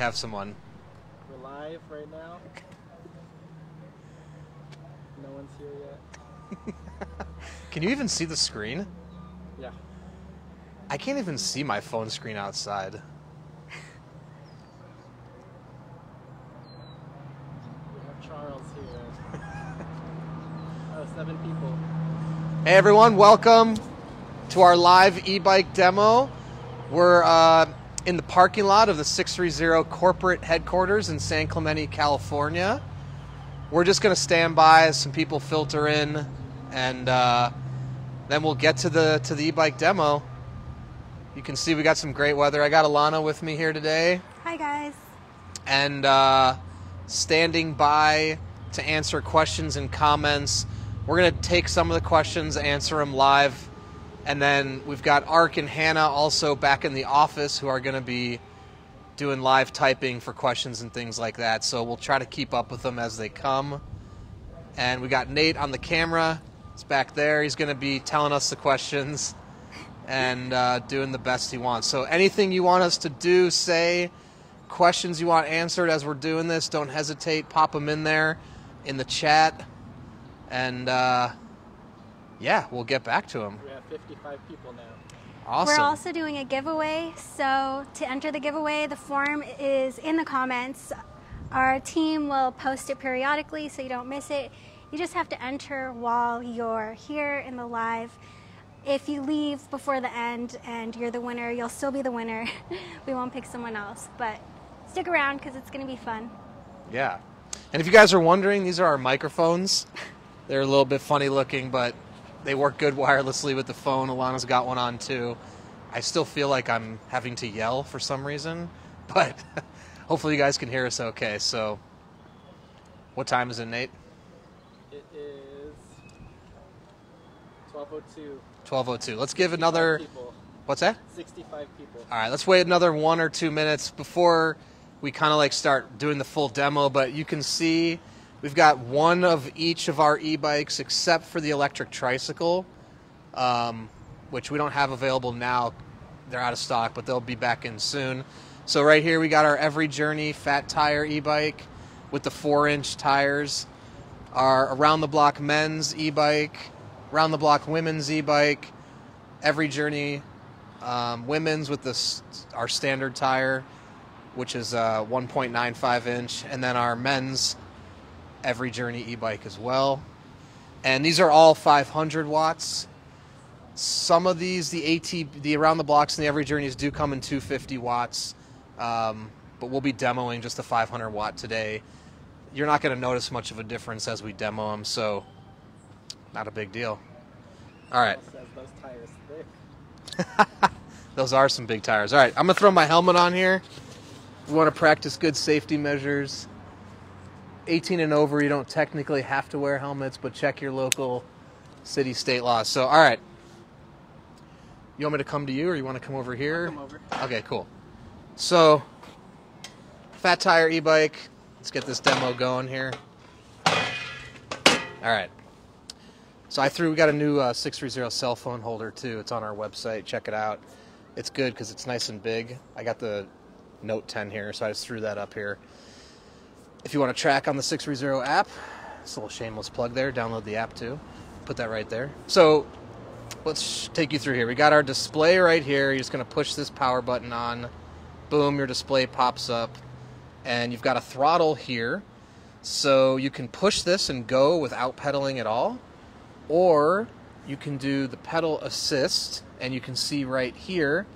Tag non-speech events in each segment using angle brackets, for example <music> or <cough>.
have someone. We're live right now. No one's here yet. <laughs> Can you even see the screen? Yeah. I can't even see my phone screen outside. We have Charles here. <laughs> oh, seven people. Hey everyone, welcome to our live e-bike demo. We're uh, in the parking lot of the 630 corporate headquarters in San Clemente, California. We're just going to stand by as some people filter in, and uh, then we'll get to the to the e-bike demo. You can see we got some great weather. I got Alana with me here today, Hi guys. and uh, standing by to answer questions and comments. We're going to take some of the questions, answer them live, and then we've got Ark and Hannah also back in the office who are going to be doing live typing for questions and things like that. So we'll try to keep up with them as they come. And we got Nate on the camera. He's back there. He's going to be telling us the questions and uh, doing the best he wants. So anything you want us to do, say, questions you want answered as we're doing this, don't hesitate. Pop them in there in the chat. And uh, yeah, we'll get back to them. We have 55 people now. Awesome. We're also doing a giveaway. So to enter the giveaway, the form is in the comments. Our team will post it periodically so you don't miss it. You just have to enter while you're here in the live. If you leave before the end and you're the winner, you'll still be the winner. <laughs> we won't pick someone else, but stick around because it's going to be fun. Yeah. And if you guys are wondering, these are our microphones. They're a little bit funny looking, but they work good wirelessly with the phone. Alana's got one on too. I still feel like I'm having to yell for some reason, <laughs> but hopefully you guys can hear us okay. So, what time is it, Nate? It is 12:02. 12:02. Let's give another. people. What's that? 65 people. All right, let's wait another one or two minutes before we kind of like start doing the full demo. But you can see we've got one of each of our e-bikes except for the electric tricycle, um, which we don't have available now. They're out of stock, but they'll be back in soon. So right here we got our Every Journey Fat Tire e-bike with the four-inch tires. Our around the block men's e-bike, around the block women's e-bike, Every Journey um, women's with this our standard tire, which is uh, 1.95 inch, and then our men's Every Journey e-bike as well. And these are all 500 watts. Some of these, the AT, the around the blocks and the Every Journeys do come in 250 watts, um, but we'll be demoing just the 500 watt today. You're not going to notice much of a difference as we demo them, so not a big deal. All right. Those tires thick. <laughs> Those are some big tires. All right, I'm gonna throw my helmet on here. We want to practice good safety measures. 18 and over, you don't technically have to wear helmets, but check your local city state laws. So, all right. You want me to come to you, or you want to come over here? Come over. Okay, cool. So, fat tire e-bike. Let's get this demo going here. All right. So I threw. We got a new uh, 630 cell phone holder too. It's on our website. Check it out. It's good because it's nice and big. I got the Note 10 here, so I just threw that up here. If you want to track on the 630 app, it's a little shameless plug there. Download the app too. Put that right there. So let's take you through here. We got our display right here. You're just going to push this power button on. Boom, your display pops up. And you've got a throttle here. So you can push this and go without pedaling at all. Or you can do the pedal assist, and you can see right here,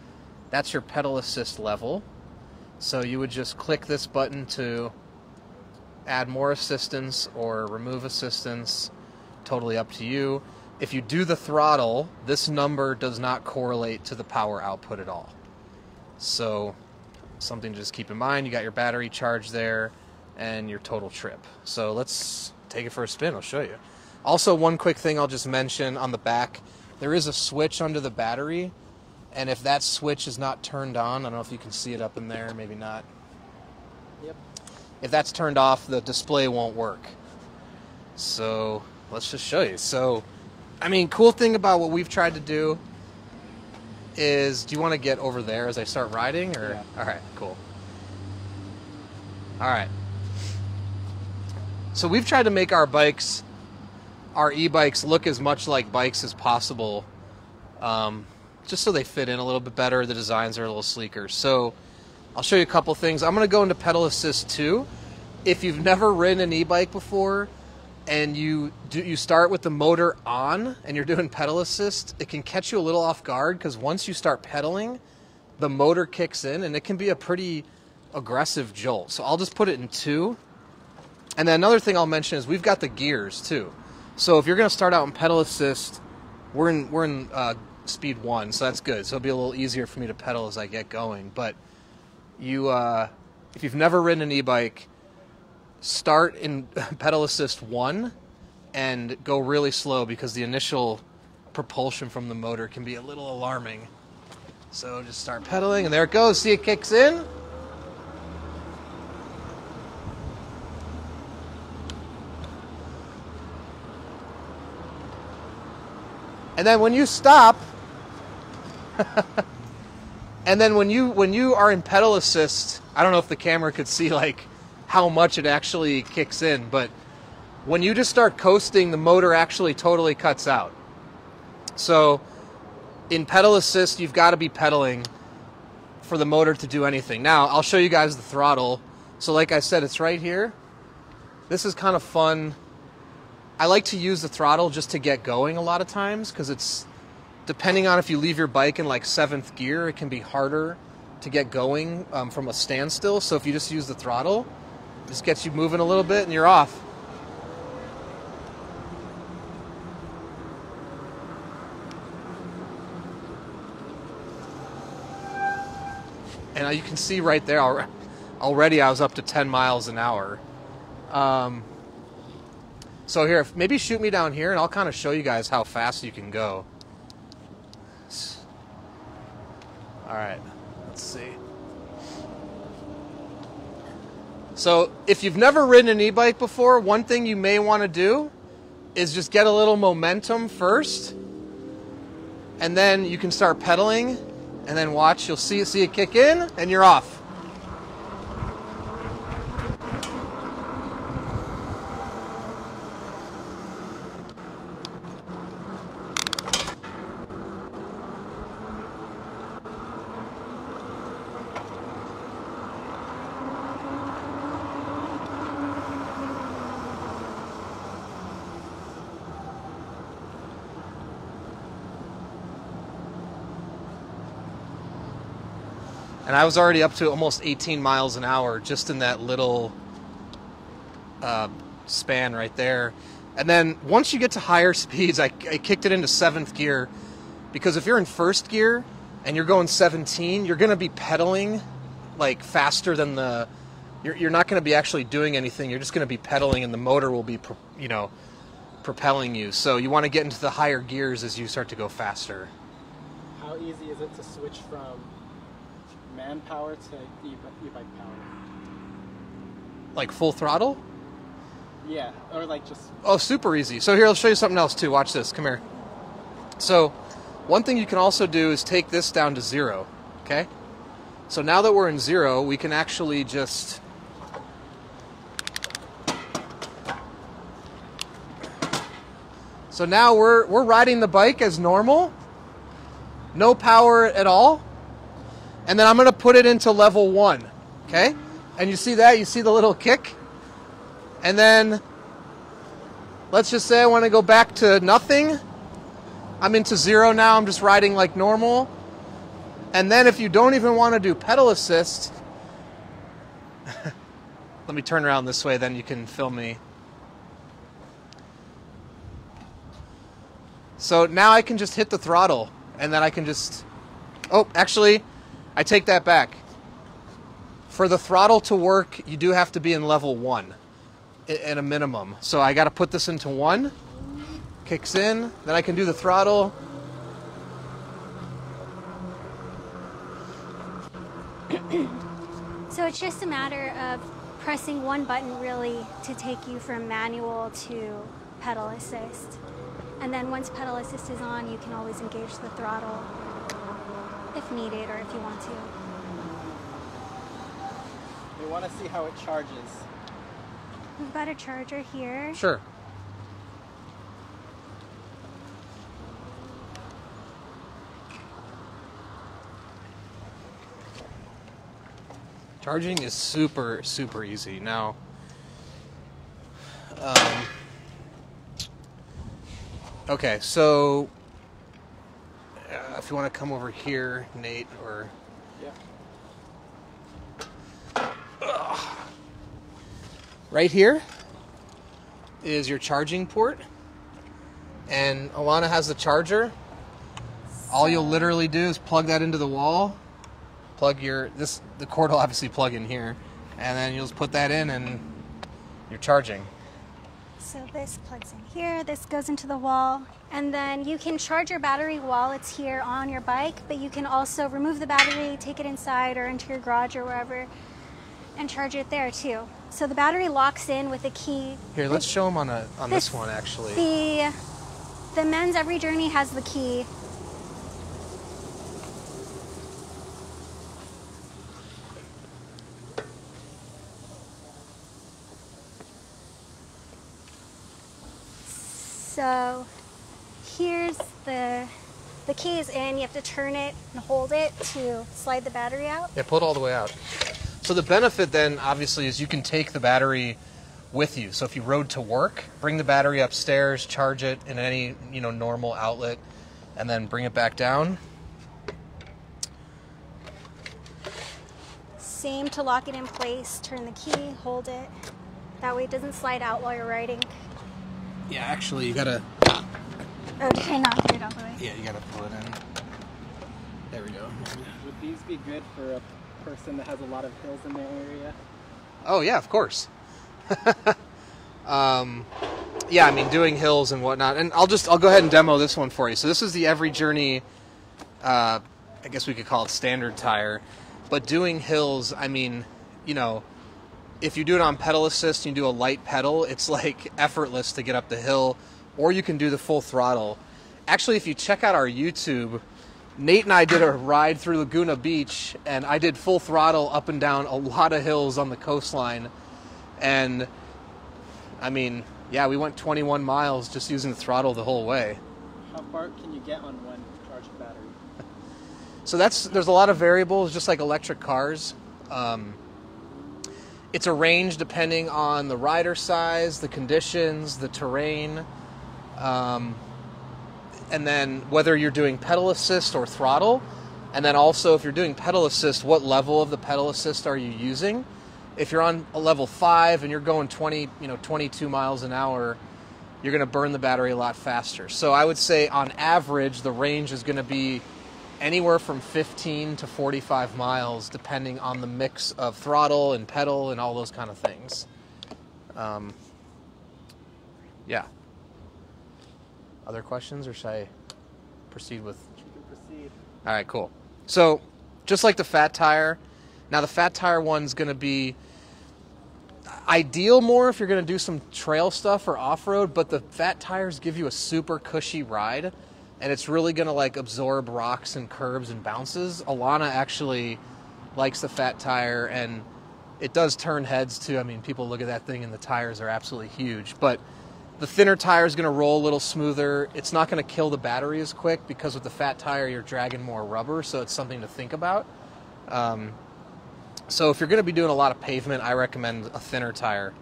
that's your pedal assist level. So you would just click this button to add more assistance or remove assistance, totally up to you. If you do the throttle, this number does not correlate to the power output at all. So, something to just keep in mind. You got your battery charge there and your total trip. So, let's take it for a spin. I'll show you. Also, one quick thing I'll just mention on the back there is a switch under the battery, and if that switch is not turned on, I don't know if you can see it up in there, maybe not. If that's turned off, the display won't work. So let's just show you. So, I mean, cool thing about what we've tried to do is, do you want to get over there as I start riding, or Yeah. all right, cool. All right. So we've tried to make our bikes, our e-bikes, look as much like bikes as possible, um, just so they fit in a little bit better. The designs are a little sleeker. So I'll show you a couple things. I'm going to go into pedal assist too. If you've never ridden an e-bike before, and you do you start with the motor on and you're doing pedal assist, it can catch you a little off guard because once you start pedaling, the motor kicks in and it can be a pretty aggressive jolt. So I'll just put it in two. And then another thing I'll mention is we've got the gears too. So if you're going to start out in pedal assist, we're in we're in uh, speed one, so that's good. So it'll be a little easier for me to pedal as I get going. But you, uh, if you've never ridden an e-bike, start in <laughs> pedal assist one and go really slow because the initial propulsion from the motor can be a little alarming. So just start pedaling, and there it goes. See, it kicks in. And then when you stop, <laughs> and then when you when you are in pedal assist, I don't know if the camera could see like how much it actually kicks in, but when you just start coasting, the motor actually totally cuts out. So in pedal assist, you've got to be pedaling for the motor to do anything. Now, I'll show you guys the throttle. So like I said, it's right here. This is kind of fun. I like to use the throttle just to get going a lot of times because it's depending on if you leave your bike in like seventh gear, it can be harder to get going um, from a standstill. So if you just use the throttle, just gets you moving a little bit and you're off. And uh, you can see right there already I was up to 10 miles an hour. Um, so here, maybe shoot me down here and I'll kind of show you guys how fast you can go. All right, let's see. So, if you've never ridden an e-bike before, one thing you may want to do is just get a little momentum first, and then you can start pedaling, and then watch. You'll see see it kick in, and you're off. I was already up to almost 18 miles an hour just in that little uh, span right there. And then once you get to higher <laughs> speeds, I, I kicked it into seventh gear because if you're in first gear and you're going 17, you're going to be pedaling like faster than the. You're, you're not going to be actually doing anything. You're just going to be pedaling, and the motor will be, you know, propelling you. So you want to get into the higher gears as you start to go faster. How easy is it to switch from manpower to e-bike power? Like full throttle? Yeah, or like just Oh, super easy. So here, I'll show you something else too. Watch this. Come here. So, one thing you can also do is take this down to zero. Okay. So now that we're in zero, we can actually just. So now we're we're riding the bike as normal. No power at all. And then I'm going to put it into level 1. Okay? And you see that? You see the little kick? And then let's just say I want to go back to nothing. I'm into zero now. I'm just riding like normal. And then if you don't even want to do pedal assist, <laughs> let me turn around this way, then you can film me. So now I can just hit the throttle and then I can just. Oh, actually, I take that back. For the throttle to work, you do have to be in level one at a minimum. So I got to put this into one. Kicks in, then I can do the throttle. So it's just a matter of pressing one button really to take you from manual to pedal assist. And then once pedal assist is on, you can always engage the we want to see how it charges. We've got a charger here. Sure. Charging is super, super easy. Now, um, okay, so if you want to come over here, Nate, or Yeah. right here is your charging port and alana has the charger all you'll literally do is plug that into the wall plug your this the cord will obviously plug in here and then you'll just put that in and you're charging So this plugs in here, this goes into the wall, and then you can charge your battery while it's here on your bike, but you can also remove the battery, take it inside or into your garage or wherever, and charge it there too. So the battery locks in with a key. here let's show them on a on this, This- one actually The the men's every journey has the key. So here's the the key is in. You have to turn it and hold it to slide the battery out. Yeah, pull it all the way out. So the benefit then, obviously, is you can take the battery with you. So if you rode to work, bring the battery upstairs, charge it in any you know normal outlet, and then bring it back down. Same to lock it in place. Turn the key, hold it. That way it doesn't slide out while you're riding. Yeah, actually, you gotta Oh, did I not get it all the way? yeah, you gotta pull it in. There we go. Would these be good for a person that has a lot of hills in their area? Oh yeah, of course. <laughs> um, yeah, I mean doing hills and whatnot, and I'll just I'll go ahead and demo this one for you. So this is the Every Journey, uh, I guess we could call it standard tire, but doing hills, I mean, you know, if you do it on pedal assist and you do a light pedal, it's like effortless to get up the hill, or you can do the full throttle. Actually, if you check out our YouTube, Nate and I did a ride through Laguna Beach, and I did full throttle up and down a lot of hills on the coastline. And I mean, yeah, we went 21 miles just using the throttle the whole way. How far can you get on one charged battery? <laughs> So that's there's a lot of variables, just like electric cars. Um, it's a range depending on the rider size, the conditions, the terrain, um, and then whether you're doing pedal assist or throttle. And then also, if you're doing pedal assist, what level of the pedal assist are you using? If you're on a level five and you're going 20, you know, 22 miles an hour, you're going to burn the battery a lot faster. So I would say, on average, the range is going to be anywhere from 15 to 45 miles, depending on the mix of throttle and pedal and all those kind of things. Um, yeah. Other questions, or should I proceed with? Proceed. All right, cool. So, just like the fat tire, now the fat tire one's going to be ideal more if you're going to do some trail stuff or off road, but the fat tires give you a super cushy ride and it's really going to like absorb rocks and curbs and bounces. Alana actually likes the fat tire and it does turn heads too. I mean, people look at that thing and the tires are absolutely huge, but the thinner tire is going to roll a little smoother. It's not going to kill the battery as quick because with the fat tire you're dragging more rubber, so it's something to think about. Um, so if you're going to be doing a lot of pavement, I recommend a thinner tire.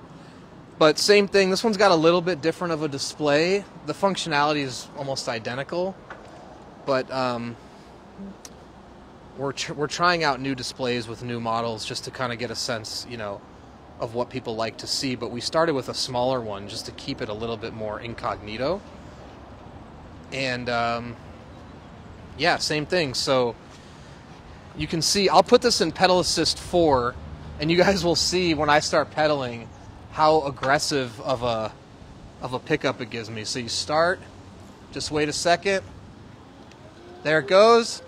But same thing, this one's got a little bit different of a display. The functionality is almost identical, but um, we're tr- we're trying out new displays with new models just to kind of get a sense, you know, of what people like to see. But we started with a smaller one just to keep it a little bit more incognito. And um, yeah, same thing. So you can see I'll put this in pedal assist 4 and you guys will see when I start pedaling how aggressive of a of a pickup it gives me. So you start, just wait a second. There it goes.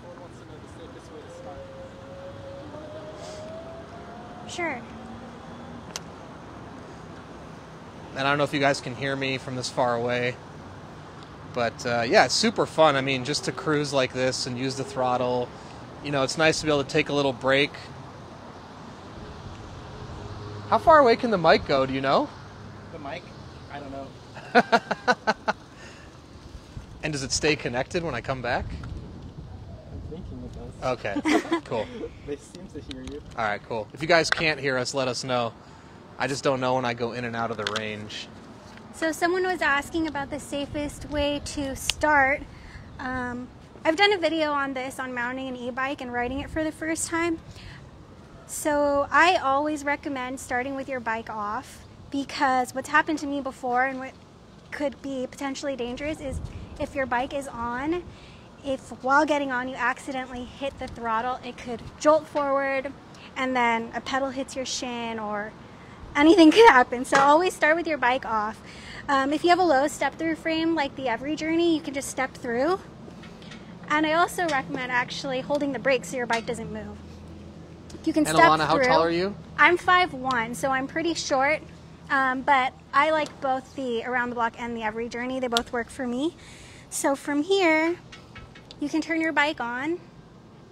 Someone wants to know the safest way to start. Sure. and I don't know if you guys can hear me from this far away. But uh, yeah, it's super fun. I mean, just to cruise like this and use the throttle, you know, it's nice to be able to take a little break. How far away can the mic go? Do you know? The mic, I don't know. <laughs> And does it stay connected when I come back? I'm thinking it does. Okay, <laughs> cool. They seem to hear you. All right, cool. If you guys can't hear us, let us know. I just don't know when I go in and out of the range. So someone was asking about the safest way to start. Um, I've done a video on this on mounting an e-bike and riding it for the first time. So I always recommend starting with your bike off because what's happened to me before and what could be potentially dangerous is if your bike is on, if while getting on you accidentally hit the throttle, it could jolt forward and then a pedal hits your shin or anything could happen. So always start with your bike off. Um, if you have a low step through frame like the Every Journey, you can just step through. And I also recommend actually holding the brake so your bike doesn't move. You can And step Alana, how through. tall are you? I'm 5'1", so I'm pretty short. Um, but I like both the Around the Block and the Every Journey. They both work for me. So from here, you can turn your bike on.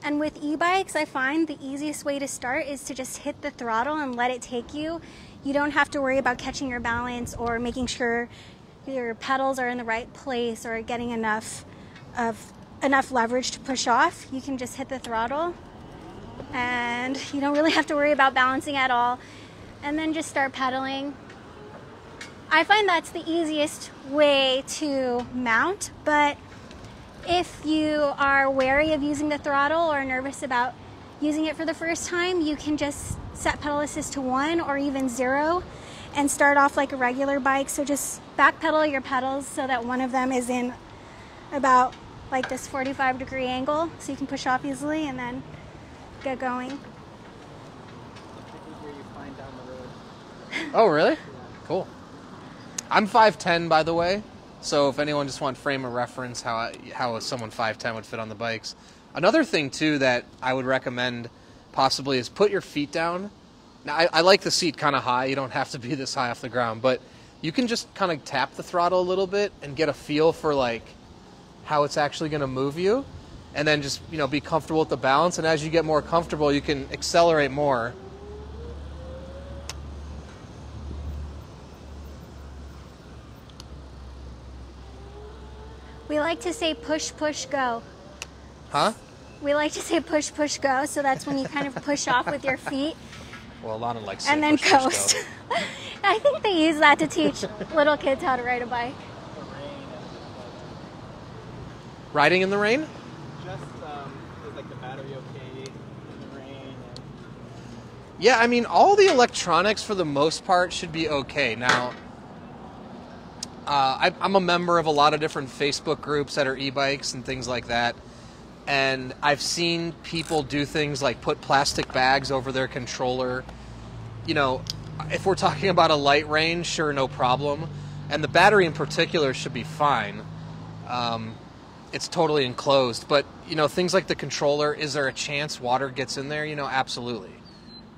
And with e-bikes, I find the easiest way to start is to just hit the throttle and let it take you. You don't have to worry about catching your balance or making sure your pedals are in the right place or getting enough of enough leverage to push off. You can just hit the throttle and you don't really have to worry about balancing at all. And then just start pedaling. I find that's the easiest way to mount, but if you are wary of using the throttle or nervous about using it for the first time, you can just set pedal assist to one or even zero and start off like a regular bike. So just back pedal your pedals so that one of them is in about like this 45 degree angle so you can push off easily and then get going. Oh, really? Cool. I'm 5'10", by the way. So if anyone just want frame of reference how I, how someone 5'10 would fit on the bikes. Another thing too that I would recommend possibly is put your feet down. Now I, I like the seat kind of high. You don't have to be this high off the ground, but you can just kind of tap the throttle a little bit and get a feel for like how it's actually going to move you, and then just you know be comfortable with the balance. And as you get more comfortable, you can accelerate more. We like to say push, push, go. Huh? We like to say push, push, go. So that's when you kind of push off with your feet <laughs> Well, Lana likes and then push, push, coast. I think they use that to teach <laughs> little kids how to ride a bike. The rain and Riding in the rain? just um, is like the battery okay in the rain? And Yeah, I mean, all the electronics for the most part should be okay. Now, uh, I, I'm a member of a lot of different Facebook groups that are e bikes and things like that. And I've seen people do things like put plastic bags over their controller. You know, if we're talking <laughs> about a light range, sure, no problem. And the battery in particular should be fine. Um, it's totally enclosed. But, you know, things like the controller, is there a chance water gets in there? You know, absolutely.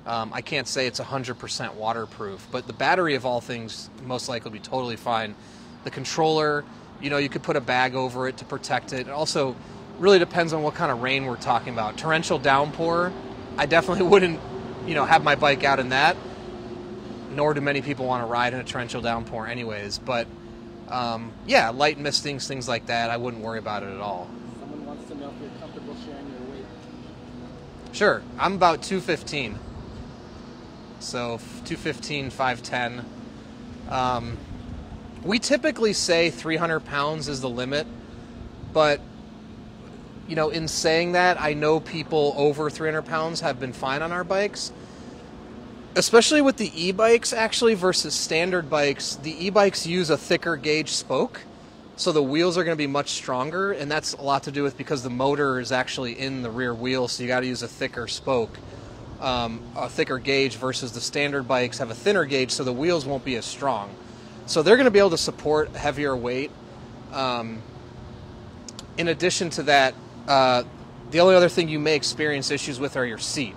Um, I can't say it's 100% waterproof, but the battery of all things most likely will be totally fine. The controller, you know, you could put a bag over it to protect it. And also really depends on what kind of rain we're talking about. Torrential downpour, I definitely <laughs> wouldn't, you know, have my bike out in that. Nor do many people want to ride in a torrential downpour, anyways. But um, yeah, light mistings, things like that, I wouldn't worry about it at all. someone wants to know if you're comfortable sharing your weight. Sure, I'm about 215. So 215, 510. Um, we typically say 300 pounds is the limit, but you know, in saying that, I know people over 300 pounds have been fine on our bikes. Especially with the e-bikes, actually, versus standard bikes, the e-bikes use a thicker gauge spoke, so the wheels are going to be much stronger, and that's a lot to do with because the motor is actually in the rear wheel, so you got to use a thicker spoke, um, a thicker gauge versus the standard bikes have a thinner gauge, so the wheels won't be as strong. So they're going to be able to support heavier weight. Um, in addition to that, uh, the only other thing you may experience issues with are your seat.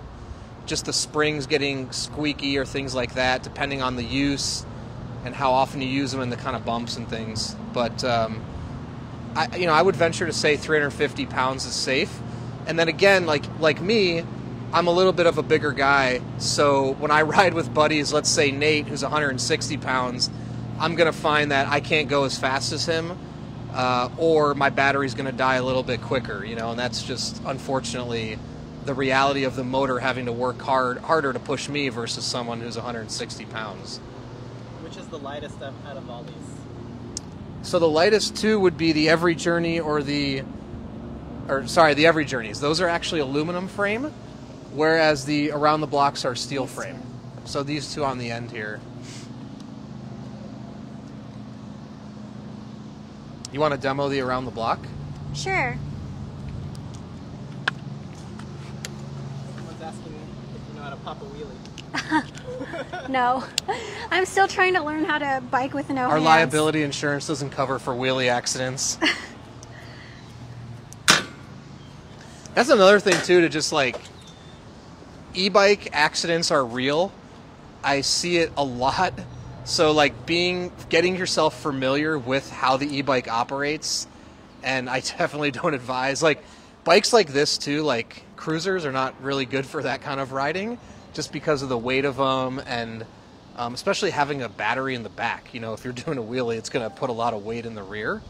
Just the springs getting squeaky or things like that, depending on the use. and how often you use them and the kind of bumps and things. But um, I, you know, I would venture to say 350 pounds is safe. And then again, like like me, I'm a little bit of a bigger guy, so when I <laughs> ride with buddies, let's say Nate, who's 160 pounds, I'm gonna find that I can't go as fast as him, uh, or my battery's gonna die a little bit quicker, you know, and that's just unfortunately the reality of the motor having to work hard harder to push me versus someone who's 160 pounds. Which is the lightest out of all these? So the lightest two would be the Every Journey or the, or sorry, the Every Journeys. Those are actually aluminum frame, whereas the Around the Blocks are steel frame. So these two on the end here. You want to demo the Around the Block? Sure. Someone's asking if you know how to pop a wheelie. <laughs> No. I'm still trying to learn how to bike with no Our hands. liability insurance doesn't cover for wheelie accidents. <laughs> That's another thing too to just like e-bike accidents are real. I see it a lot. So like being getting yourself familiar with how the e-bike operates and I <laughs> definitely don't advise like bikes like this too like cruisers are not really good for that kind of riding just because of the weight of them and um, especially having a battery in the back. You know, if you're <laughs> doing a wheelie, it's going to put a lot of weight in the rear.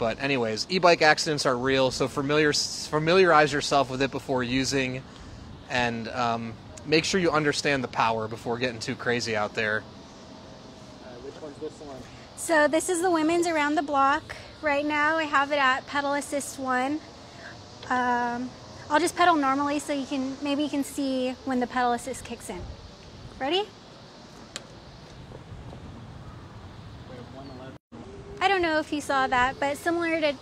But anyways, e-bike accidents are real, so familiar familiarize yourself with it before using, and um, make sure you understand the power before getting too crazy out there. So this is the women's around the block. Right now I have it at pedal assist one. Um, I'll just pedal normally so you can maybe you can see when the pedal assist kicks in. Ready? We have 111. I don't know if you saw that, but similar to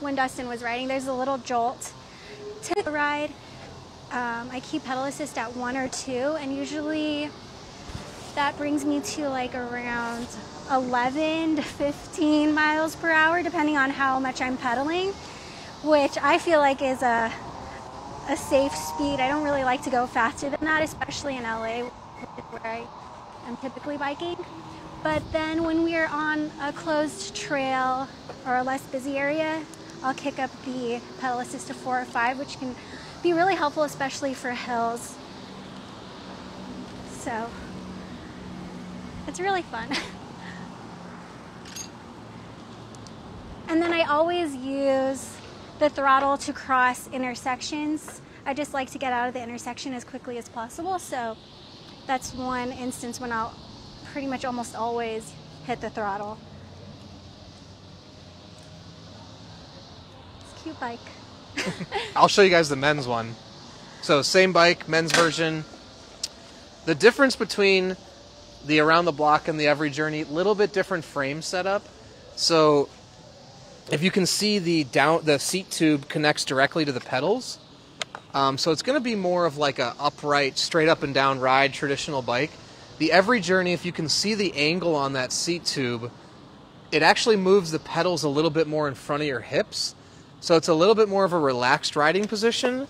when Dustin was riding, there's a little jolt to the ride. Um, I keep pedal assist at one or two, and usually that brings me to like around 11 to 15 miles per hour, depending on how much I'm pedaling, which I feel like is a a safe speed. I don't really like to go faster than that, especially in LA, where I am typically biking. But then when we are on a closed trail or a less busy area, I'll kick up the pedal assist to four or five, which can be really helpful, especially for hills. So it's really fun. <laughs> and then I always use the throttle to cross intersections. I just like to get out of the intersection as quickly as possible. So that's one instance when I'll pretty much almost always hit the throttle. It's a cute bike. <laughs> I'll show you guys the men's one. So same bike, men's version. The difference between the around the block and the every journey, little bit different frame setup. So if you can see the down the seat tube connects directly to the pedals. Um, so it's going to be more of like a upright, straight up and down ride traditional bike. The every journey, if you can see the angle on that seat tube, it actually moves the pedals a little bit more in front of your hips. So it's a little bit more of a relaxed riding position.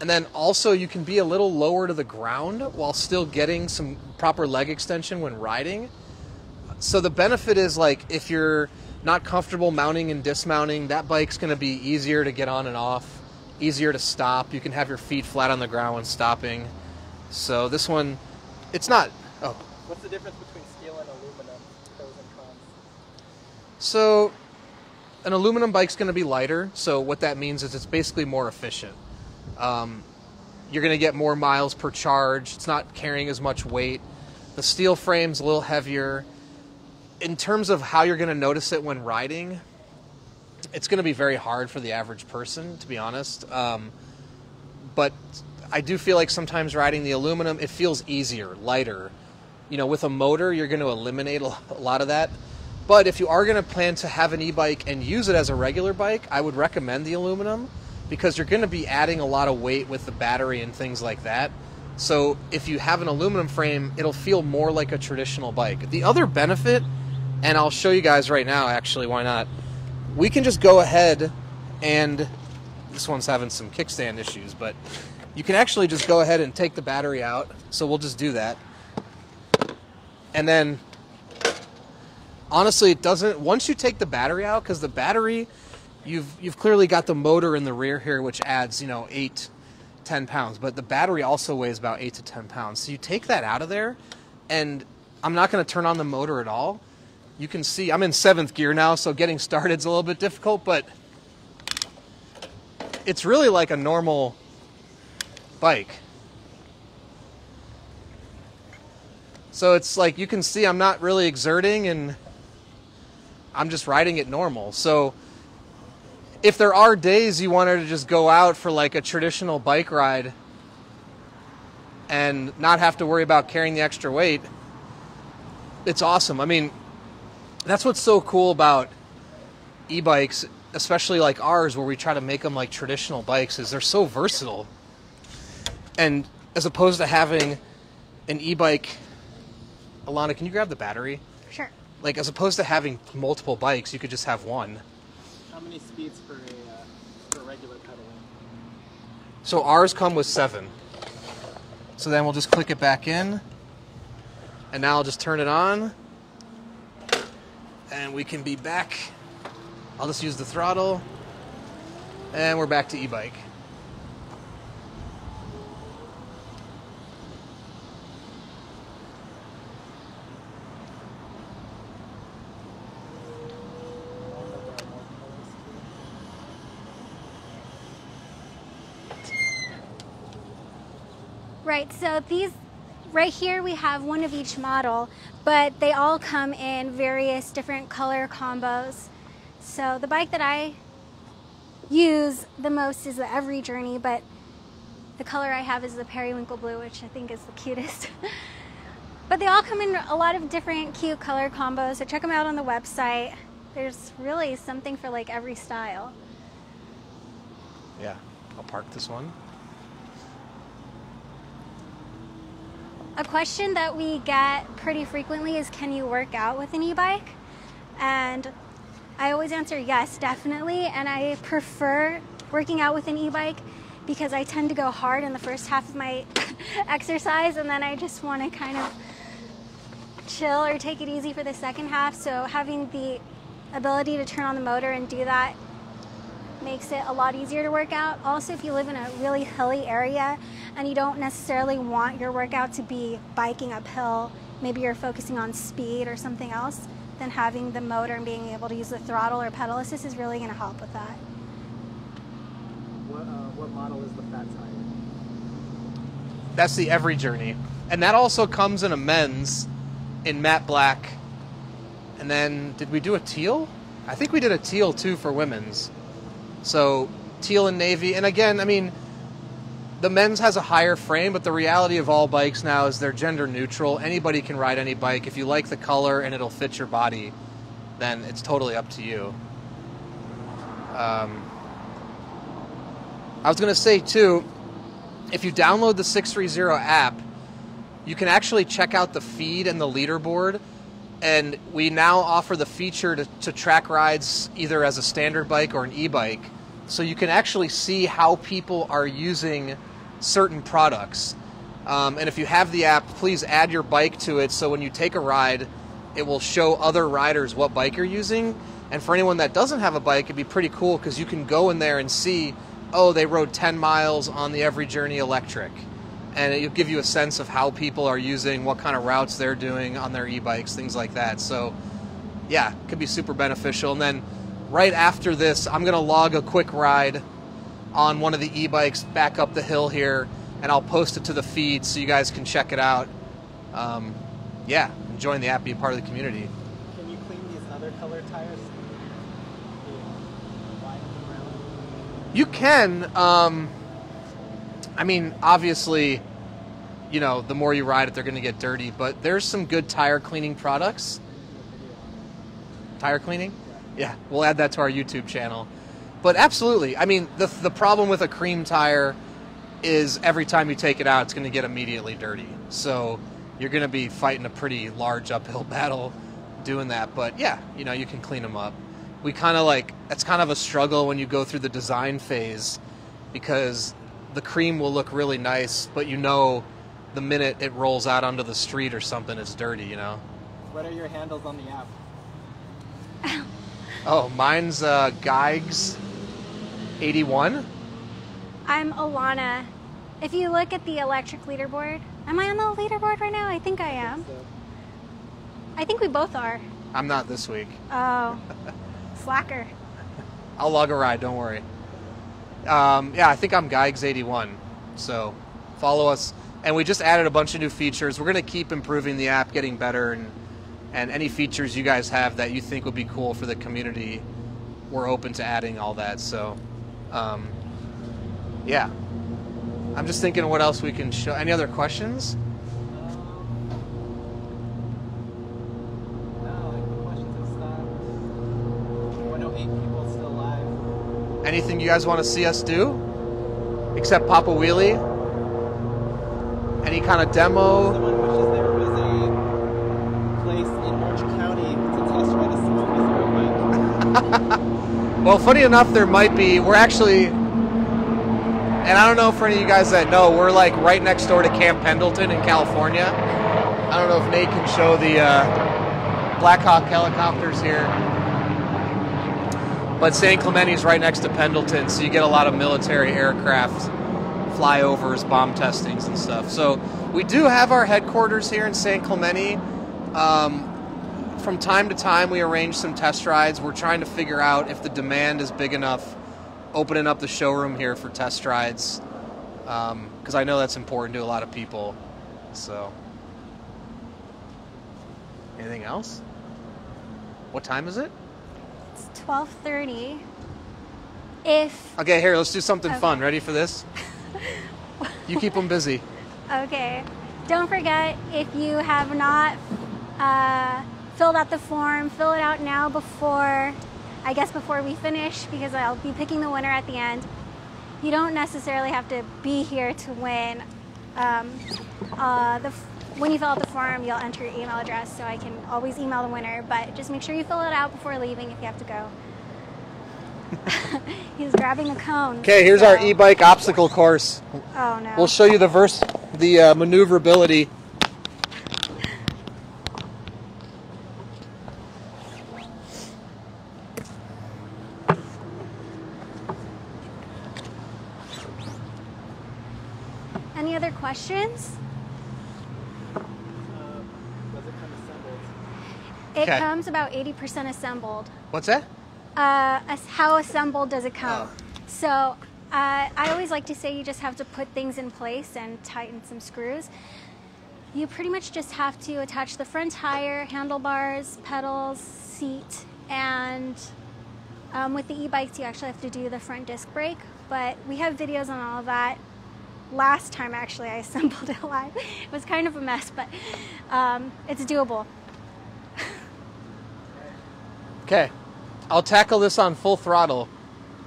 And then also you can be a little lower to the ground while still getting some proper leg extension when riding. So the benefit is like if you're not comfortable mounting and dismounting, that bike's going to be easier to get on and off, easier to stop. You can have your feet flat on the ground when stopping. So this one, it's not. Oh, What's the difference between steel and aluminum? Pros and cons. so an aluminum bike's going to be lighter. So what that means is it's basically more efficient. Um, you're going to get more miles per charge. It's not carrying as much weight. The steel frame's a little heavier. In terms of how you're going to notice it when riding, it's going to be very hard for the average person, to be honest. Um, but I do feel like sometimes riding the aluminum, it feels easier, lighter. You know, with a motor, you're going to eliminate a a <laughs> lot of that. But if you are going to plan to have an e-bike and use it as a regular bike, I would recommend the aluminum because you're going to be adding a lot of weight with the battery and things like that. So if you have an aluminum frame, it'll feel more like a traditional bike. The other benefit, and I'll show you guys right now actually, why not? We can just go ahead and this one's having some kickstand issues, but you can actually just go ahead and take the battery out. So we'll just do that. And then honestly, it doesn't. Once you take the battery out, because the battery, you've you've clearly got the motor in the rear here, which adds you know eight, ten pounds. But the battery also weighs about eight to ten pounds. So you take that out of there, and I'm not going to turn on the motor at all. You can see I'm in seventh gear now, so getting started is a little bit difficult, but it's really like a normal bike. So it's like you can see I'm not really exerting and I'm just riding it normal. So if there are days you wanted to just go out for like a traditional bike ride and not have to worry about carrying the extra weight, it's awesome. I mean, that's what's so cool about e-bikes, especially like ours where we try to make them like traditional bikes is they're so versatile. And as opposed to having an e-bike Alana, can you grab the battery? Sure. Like as opposed to having multiple bikes, you could just have one. How many speeds for a uh, for regular pedaling? So ours come with seven. So then we'll just click it back in. And now I'll just turn it on. And we can be back. I'll just use the throttle. And we're back to e-bike. Right, so these, right here we have one of each model, but they all come in various different color combos. So the bike that I use the most is the Every Journey, but the color I have is the periwinkle blue, which I think is the cutest. <laughs> but they all come in a lot of different cute color combos, so check them out on the website. There's really something for like every style. Yeah, I'll park this one. A question that we get pretty frequently is can you work out with an e-bike? And I always answer yes, definitely. And I prefer working out with an e-bike because I tend to go hard in the first half of my <laughs> exercise and then I just want to kind of chill or take it easy for the second half. So having the ability to turn on the motor and do that makes it a lot easier to work out. Also, if you live in a really hilly area and you don't necessarily want your workout to be biking uphill, maybe you're focusing on speed or something else, then having the motor and being able to use the throttle or pedal assist is really going to help with that. What uh, what model is the fat tire? That's the Every Journey. And that also comes in a men's in matte black. And then did we do a teal? I think we did a teal too for women's. So teal and navy. And again, I mean, the men's has a higher frame, but the reality of all bikes now is they're gender neutral. Anybody can ride any bike. If you like the color and it'll fit your body, then it's totally up to you. Um, I was going to say too, if you download the 630 app, you can actually check out the feed and the leaderboard. And we now offer the feature to, to track rides either as a standard bike or an e bike. So you can actually see how people are using certain products. Um, and if you have the app, please add your bike to it so when you take a ride, it will show other riders what bike you're using. And for anyone that doesn't have a bike, it'd be pretty cool because you can go in there and see, oh, they rode 10 miles on the Every Journey Electric. And it'll give you a sense of how people are using, what kind of routes they're doing on their e bikes, things like that. So, yeah, could be super beneficial. And then right after this, I'm going to log a quick ride on one of the e-bikes back up the hill here, and I'll post it to the feed so you guys can check it out. Um, yeah, join the app, be a part of the community. Can you clean these other color tires? The white and brown? You can. Um, I mean, obviously, you know, the more you ride it, they're going to get dirty. But there's some good tire cleaning products. Tire cleaning? Yeah, we'll add that to our YouTube channel. But absolutely, I mean, the the problem with a cream tire is every time you take it out, it's going to get immediately dirty. So you're going to be fighting a pretty large uphill <laughs> battle doing that. But yeah, you know, you can clean them up. We kind of like that's kind of a struggle when you go through the design phase because the cream will look really nice, but you know the minute it rolls out onto the street or something, it's dirty. You know. What are your handles on the app? <laughs> Oh, mine's uh, Geigs 81. I'm Alana. If you look at the electric leaderboard, am I on the leaderboard right now? I think I am. So, I think we both are. I'm not this week. Oh, <laughs> slacker. I'll log a ride, don't worry. Um, yeah, I think I'm Geigs81. So follow us. And we just added a bunch of new features. We're going to keep improving the app, getting better, and, and any features you guys have that you think would be cool for the community, we're open to adding all that. So, um, yeah. I'm just thinking what else we can show. Any other questions? Anything you guys want to see us do? Except pop a wheelie? Any kind of demo? Someone wishes there was a place in Orange County to test ride a 630 <laughs> bike. Well, funny enough, there might be. We're actually, and I don't know for any of you guys that know, we're like right next door to Camp Pendleton in California. I don't know if Nate can show the uh, Black Hawk helicopters here. But San Clemente is right next to Pendleton, so you get a lot of military aircraft flyovers, bomb testings, and stuff. So we do have our headquarters here in San Clemente. Um, from time to time, we arrange some test rides. We're trying to figure out if the demand is big enough, opening up the showroom here for test rides, because I know that's important to a lot of people. So, anything else? What time is it? It's 12:30. If Okay, here, let's do something Okay. fun. Ready for this? <laughs> You keep them busy. okay, don't forget if you have not uh, filled out the form, fill it out now before, I guess before we finish, because I'll be picking the winner at the end. You don't necessarily have to be here to win. Um, uh, the, when you fill out the form, you'll enter your email address, so I can always email the winner. But just make sure you fill it out before leaving if you have to go. <laughs> He's grabbing a cone. Okay, here's our e-bike obstacle course. Oh no. We'll show you the verse, the uh, maneuverability. Any other questions? Uh, does it come assembled? It Okay. comes about 80% assembled. What's that? Uh, how assembled does it come? Oh. So uh, I always like to say you just have to put things in place and tighten some screws. You pretty much just have to attach the front tire, handlebars, pedals, seat, and um, with the e-bikes you actually have to do the front disc brake. But we have videos on all of that. Last time actually I <laughs> assembled it live. It was kind of a mess, but um, it's doable. Okay, I'll tackle this on full throttle,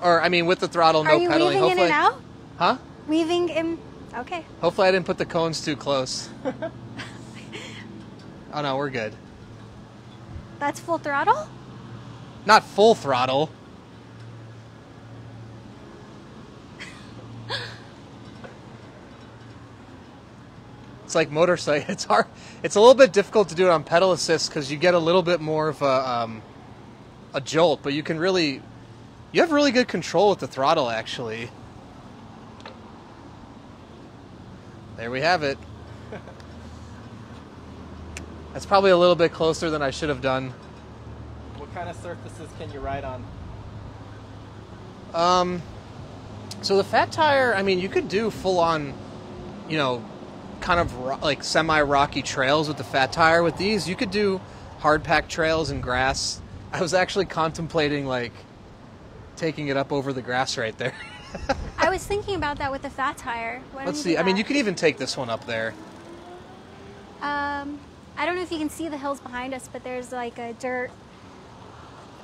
or I mean with the throttle, no Are you pedaling. weaving in Hopefully, and out? huh? Weaving in. Okay. Hopefully, I didn't put the cones too close. <laughs> oh no, we're good. That's full throttle? Not full throttle. <laughs> It's like motorcycle. <laughs> It's hard. It's a little bit difficult to do it on pedal assist because you get a little bit more of a um, a jolt, but you can really you have really good control with the throttle actually. There we have it. <laughs> That's probably a little bit closer than I should have done. What kind of surfaces can you ride on? Um, so the fat tire, I mean, you could do full on, you know, kind of ro- like semi rocky trails with the fat tire. With these, you could do hard packed trails and grass. I was actually contemplating like taking it up over the grass right there. I was thinking about that with the fat tire. Why Let's see. I mean, you could even take this one up there. Um, I don't know if you can see the hills behind us, but there's like a dirt,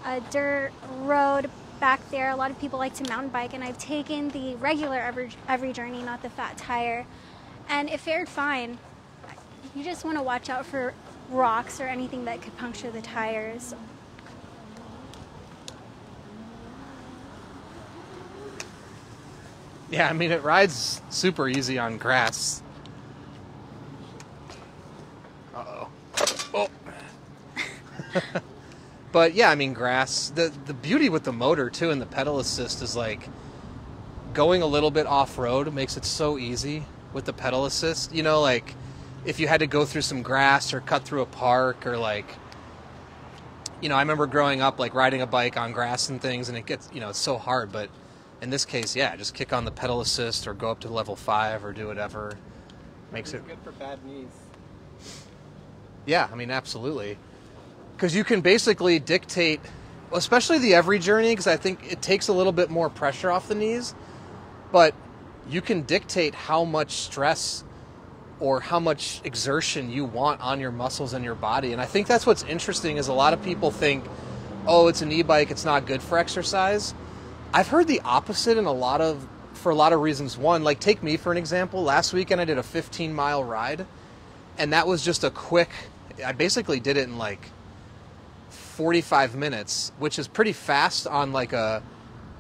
a dirt road back there. A lot of people like to mountain bike, and I've taken the regular every, EVRYjourney, not the fat tire, and it fared fine. You just want to watch out for rocks or anything that could puncture the tires. Yeah, I mean, it rides super easy on grass. Uh oh. <laughs> But yeah, I mean grass. The the beauty with the motor too and the pedal assist is like going a little bit off road makes it so easy with the pedal assist. You know, like if you had to go through some grass or cut through a park or like you know, I remember growing up like riding a bike on grass and things and it gets you know, it's so hard, but in this case, yeah, just kick on the pedal assist or go up to level five or do whatever. Makes it good for bad knees. yeah, I mean, absolutely. Because you can basically dictate, especially the EVRYjourney, because I think it takes a little bit more pressure off the knees, but you can dictate how much stress or how much exertion you want on your muscles and your body. And I think that's what's interesting is a lot of people think, oh, it's an e-bike, it's not good for exercise. I've heard the opposite in a lot of for a lot of reasons. One, like take me for an example. Last weekend I did a 15 mile ride, and that was just a quick. I basically did it in like 45 minutes, which is pretty fast on like a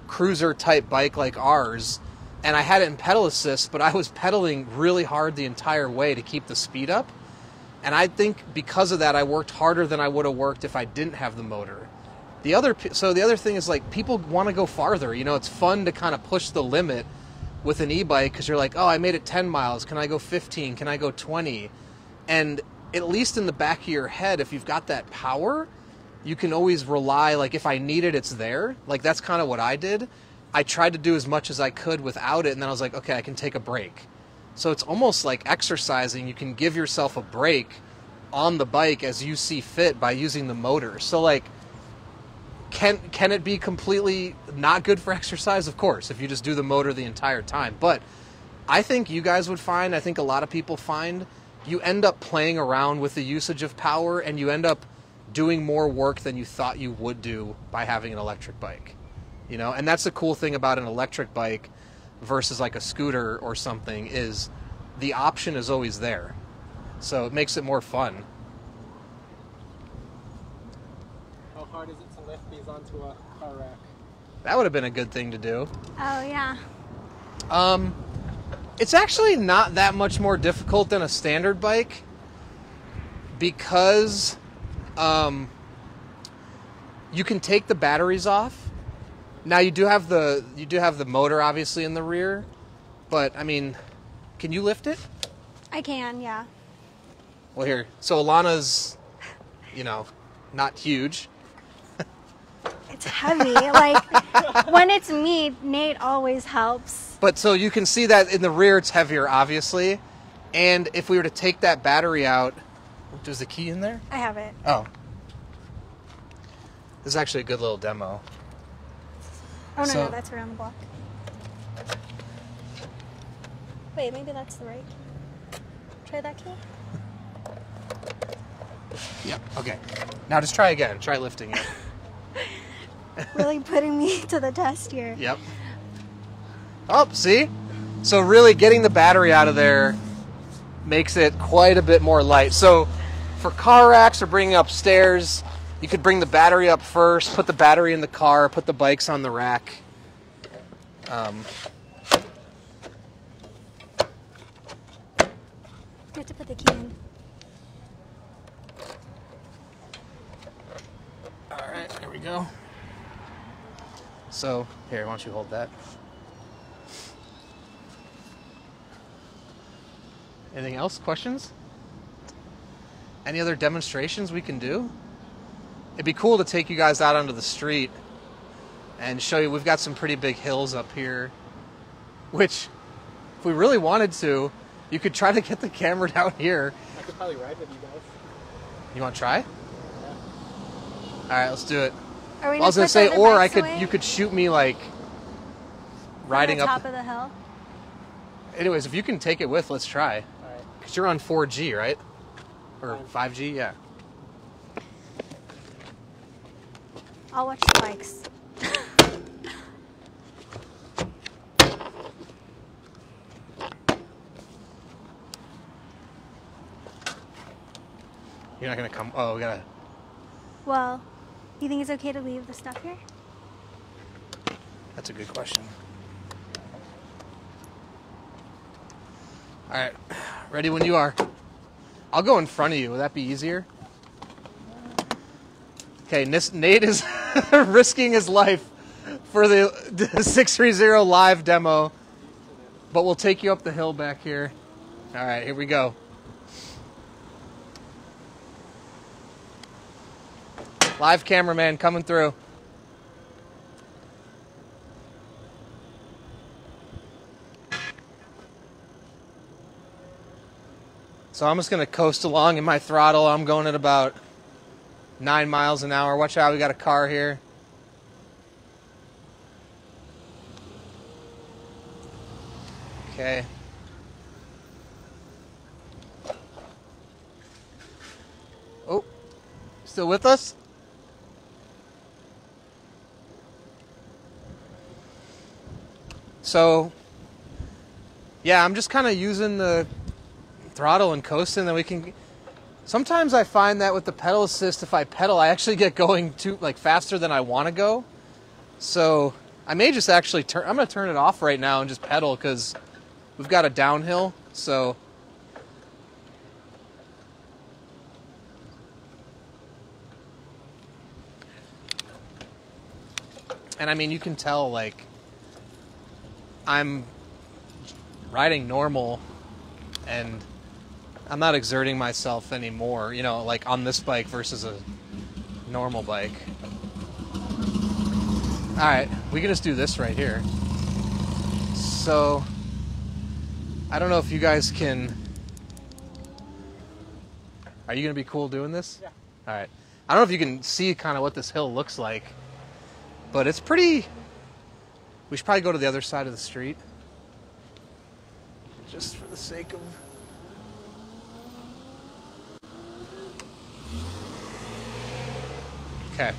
cruiser type bike like ours. And I had it in pedal assist, but I was pedaling really hard the entire way to keep the speed up. And I think because of that, I worked harder than I would have worked if I didn't have the motor. The other, so the other thing is like people want to go farther. You know, it's fun to kind of push the limit with an e-bike because you're like, oh, I made it 10 miles. Can I go 15? Can I go 20? And at least in the back of your head, if you've got that power, you can always rely. Like if I need it, it's there. Like that's kind of what I did. I tried to do as much as I could without it, and then I was like, okay, I can take a break. So it's almost like exercising. You can give yourself a break on the bike as you see fit by using the motor. So like can can it be completely not good for <laughs> exercise? Of course, if you just do the motor the entire time. But I think you guys would find, I think a lot of people find, you end up playing around with the usage of power and you end up doing more work than you thought you would do by having an electric bike. You know, and that's the cool thing about an electric bike versus like a scooter or something is the option is always there. So it makes it more fun. How hard is it to onto a car rack? That would have been a good thing to do. Oh yeah. Um, it's actually not that much more difficult than a standard bike because um, you can take the batteries off. Now you do have the you do have the motor obviously in the rear, but I mean, can you lift it? I can, yeah. Well, here. So Alana's, you know, not huge. It's heavy. like when it's me, Nate always helps. But so you can see that in the rear it's heavier, obviously. And if we were to take that battery out, there's the key in there? I have it. Oh. This is actually a good little demo. Oh no, So- no, that's around the block. Wait, maybe that's the right key. Try that key. <laughs> Yep. Okay. Now just try again. Try lifting it. <laughs> Really putting me <laughs> to the test here. Yep. Oh, see? So really getting the battery out of there makes it quite a bit more light. So for car racks or bringing upstairs, you could bring the battery up first, put the battery in the car, put the bikes on the rack. Um, You have to put the key in. all right, there we go. So here, why don't you hold that? Anything else? Questions? Any other demonstrations we can do? It'd be cool to take you guys out onto the street and show you. We've got some pretty big hills up here, which, if we really wanted to, you could try to get the camera <laughs> down here. I could probably ride with you guys. You want to try? Yeah. All right, let's do it. Are we I was gonna gonna say, or I could, away you could shoot me like on riding the up. top of the hill? Anyways, if you can take it with, let's try. All right. Cause you're on 4G, right? Or 5G, yeah. I'll watch the bikes. You're not gonna come. Oh, we gotta. Well, you think it's okay to leave the stuff here? That's a good question. All right, ready when you are. I'll go in front of you. Would that be easier? Okay, Nate is <laughs> risking his life for the <laughs> 630 live demo, but we'll take you up the hill back here. All right, here we go. Live cameraman coming through. So I'm just going to coast along in my throttle. I'm going at about nine miles an hour. Watch out, we got a car here. Okay. Oh, still with us? So, yeah, I'm just kind of using the throttle and coasting. Then we can. Sometimes I find that with the pedal assist, if I pedal, I actually get going too like faster than I want to go. So I may just actually turn. I'm to turn it off right now and just pedal because we've got a downhill. So. And I mean, you can tell like I'm riding normal and I'm not exerting myself anymore, you know, like on this bike versus a normal bike. All right, we can just do this right here. So, I don't know if you guys can. Are you gonna be cool doing this? Yeah. All right. I don't know if you can see kind of what this hill looks like, but it's pretty we should probably go to the other side of the street. Just for the sake of. Okay.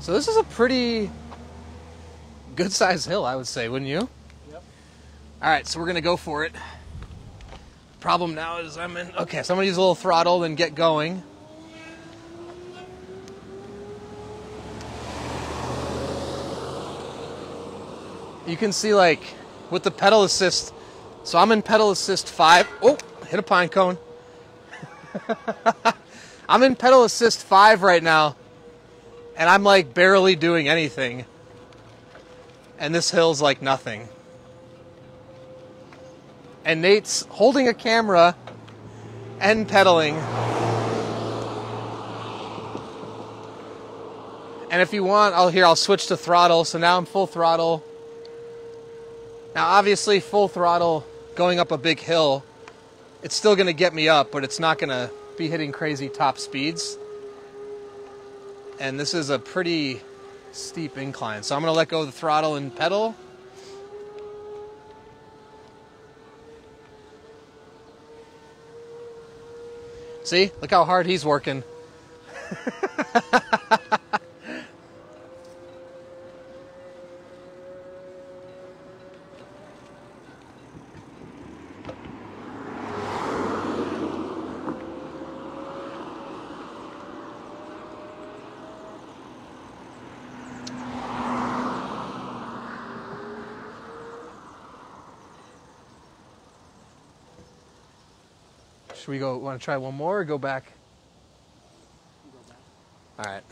So this is a pretty good sized hill, I would say, wouldn't you? Yep. All right, so we're gonna go for it. Problem now is I'm in. Okay, so I'm gonna use a little throttle and get going. You can see like with the pedal assist. So I'm in pedal assist five. Oh, hit a pine cone. <laughs> I'm in pedal assist five right now, and I'm like barely doing anything. And this hill's like nothing. And Nate's holding a camera and pedaling. And if you want, I'll here I'll switch to throttle. So now I'm full throttle. Now, obviously, full throttle going up a big hill, it's still going to get me up, but it's not going to be hitting crazy top speeds. And this is a pretty steep incline. So I'm going to let go of the throttle and pedal. See, look how hard he's working. <laughs> Should we go? Want to try one more or go back? All right.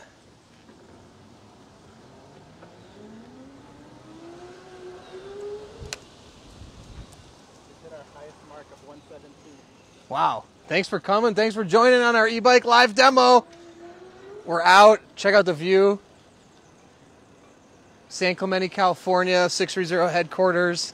highest mark of 117. Wow. Thanks for coming. Thanks for joining on our e-bike live demo. We're out. Check out the view. San Clemente, California, 630 headquarters.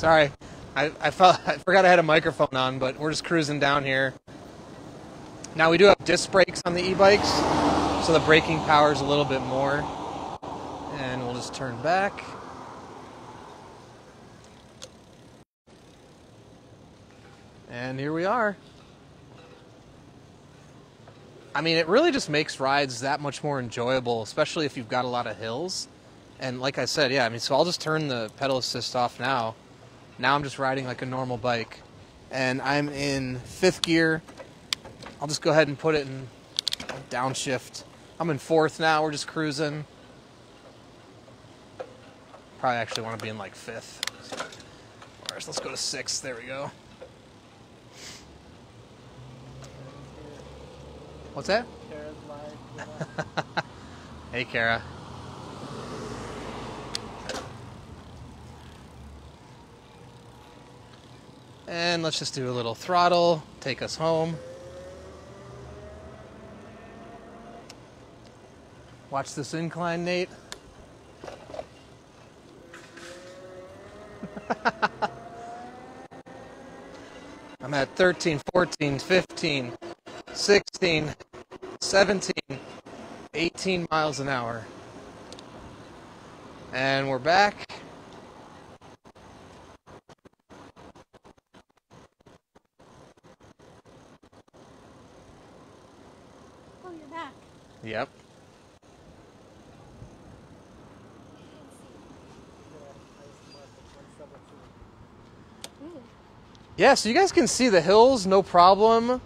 Sorry, I, I felt <laughs> I forgot I had a microphone on, but we're just cruising down here. Now we do have disc brakes on the e-bikes, so so the braking power is a little bit more. And we'll just turn back. And here we are. I mean, it really just makes rides that much more enjoyable, especially if you've got a lot of hills. And like I said, yeah, I mean, so I'll just turn the pedal assist off now. Now I'm just riding like a normal bike. And I'm in fifth gear. I'll just go ahead and put it in downshift. I'm in fourth now, we're just cruising. Probably actually want to be in like fifth. Or let's go to sixth, there we go. What's that? <laughs> Hey, Kara. And let's just do a little throttle, take us home. Watch this incline, Nate. <laughs> I'm at 13, 14, 15, 16, 17, 18 miles an hour. And we're back. Yep. Yeah, so you guys can see the hills, no problem.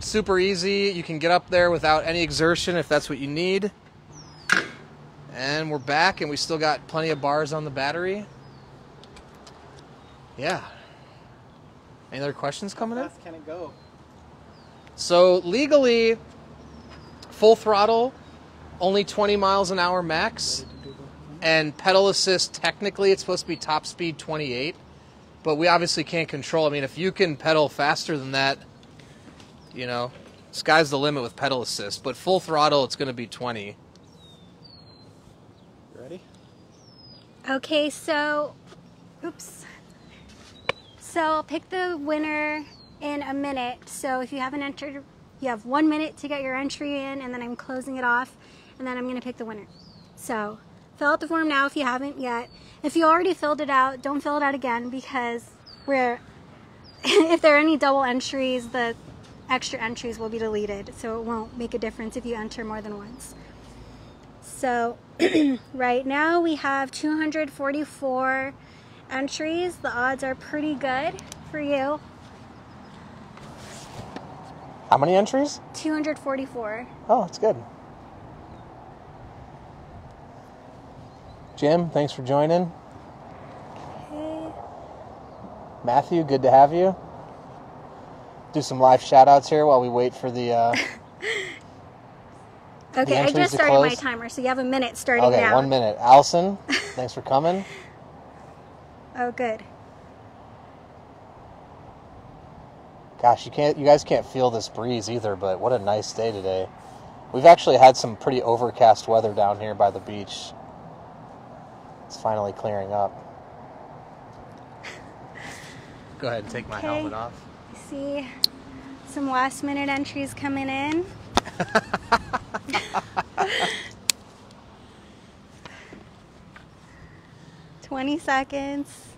Super easy. You can get up there without any exertion if that's what you need. And we're back, and we still got plenty of bars on the battery. Yeah. Any other questions coming How in? fast can it go? So legally, full throttle, only 20 miles an hour max, and pedal assist. Technically, it's supposed to be top speed 28, but we obviously can't control. I mean, if you can pedal faster than that, you know, sky's the limit with pedal assist. But full throttle, it's going to be 20. You ready? Okay, so, oops. So I'll pick the winner in a minute. So if you haven't entered, you have one minute to get your entry in, and then I'm closing it off, and then I'm going to pick the winner. So fill out the form now if you haven't yet. If you already filled it out, don't fill it out again because we're, <laughs> if there are any double entries, the extra entries will be deleted. So it won't make a difference if you enter more than once. So <clears throat> right now we have 244 entries. The odds are pretty good for you. How many entries? 244. Oh, that's good. Jim, thanks for joining. Okay. Matthew, good to have you. Do some live shout outs here while we wait for the. Uh... <laughs> Okay, I just started my timer, so you have a minute starting Okay, now. one minute. Allison, thanks for coming. <laughs> Oh, good. Gosh, you can't. You guys can't feel this breeze either, but what a nice day today. We've actually had some pretty overcast weather down here by the beach. It's finally clearing up. <laughs> Go ahead and take my Okay. helmet off. I see some last minute entries coming in. <laughs> Twenty seconds.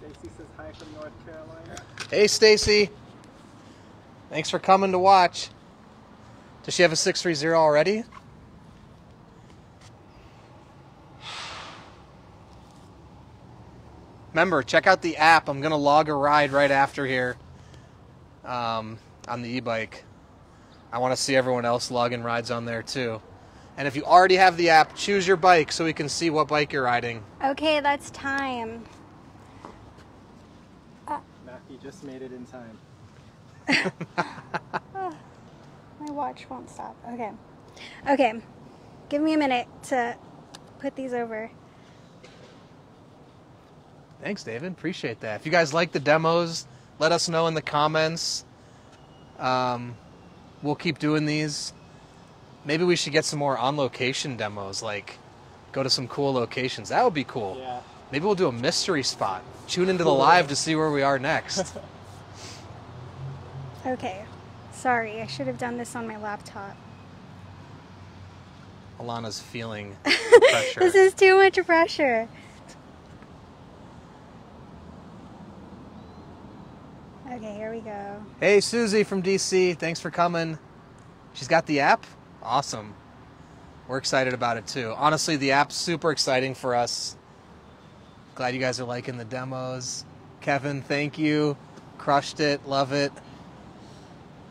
Stacy says hi from North Carolina. Hey, Stacy. Thanks for coming to watch. Does she have a 630 already? Remember, check out the app. I'm going to log a ride right after here um, on the e bike. I want to see everyone else logging rides on there too. And if you already have the app, choose your bike so we can see what bike you're riding. Okay, that's time. Matthew just made it in time. <laughs> My watch won't stop. Okay. Okay. Give me a minute to put these over. Thanks, David. Appreciate that. If you guys like the demos, let us know in the comments. Um, we'll keep doing these. Maybe we should get some more on location demos, like go to some cool locations. That would be cool. Yeah. Maybe we'll do a mystery spot. Tune into the live to see where we are next. <laughs> Okay. Sorry, I should have done this on my laptop. Alana's feeling <laughs> pressure. This is too much pressure. Okay, here we go. Hey, Susie from DC. Thanks for coming. She's got the app? Awesome. We're excited about it too. Honestly, the app's super exciting for us. Glad you guys are liking the demos. Kevin, thank you. Crushed it. Love it.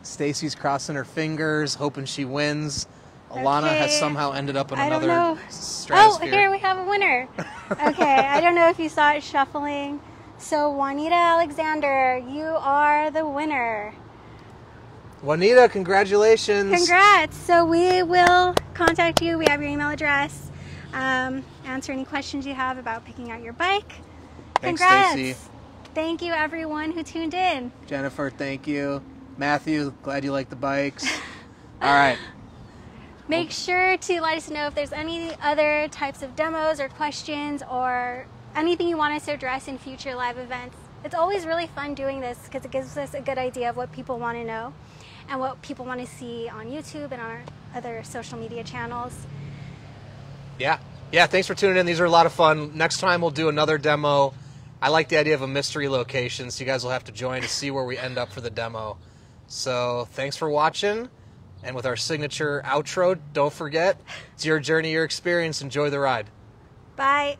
Stacy's crossing her fingers, hoping she wins. Alana has somehow ended up in another. Oh, here we have a winner. Okay, I don't know if you saw it shuffling. So, Juanita Alexander, you are the winner. Juanita, congratulations. Congrats! So, we will contact you. We have your email address. Um, answer any questions you have about picking out your bike. Thanks, Congrats! Thank you, everyone who tuned in. Jennifer, thank you. Matthew, glad you like the bikes. <laughs> All right. Make sure to let us know if there's any other types of demos or questions or anything you want us to address in future live events. It's always really fun doing this because it gives us a good idea of what people want to know and what people want to see on YouTube and our other social media channels. Yeah. Yeah, thanks for tuning in. These are a lot of fun. Next time we'll do another demo. I like the idea of a mystery location, so you guys will have to join to see where we end up for the demo. So thanks for watching. And with our signature outro, don't forget, it's your journey, your experience. Enjoy the ride. Bye.